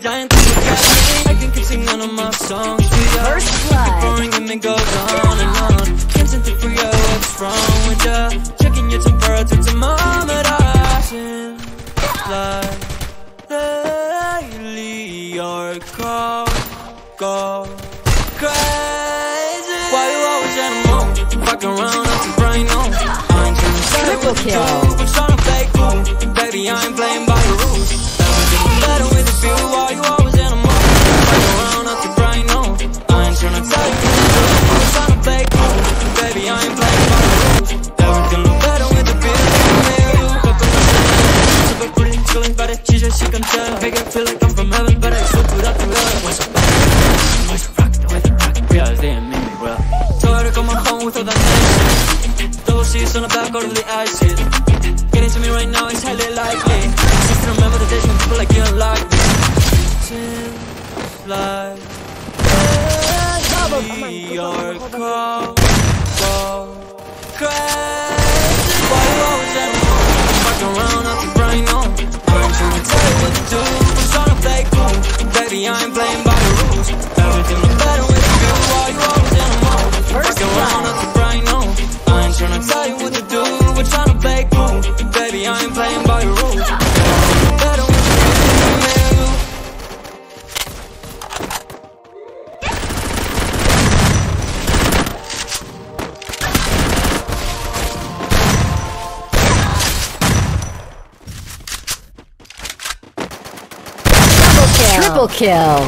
Dying to forget me. I can keep singing all of my songs. We are First blood. boring and it goes on and on. Can't seem to figure out what's wrong with ya. Checking your temperature thermometer. Like lately, your call go crazy. Why you always in a mood? Fuck around, I'm too brain on. I body, she said she can tell. Make it feel like I'm from heaven, but I still put out the love. What's up? What's the rock, the way the rock, yeah, they ain't make me well. Told her to come on home with all that nice Double C's on the back, of the acid. Getting to me right now is highly likely. Just remember the days when people like you don't like me. Seems like your call Triple kill.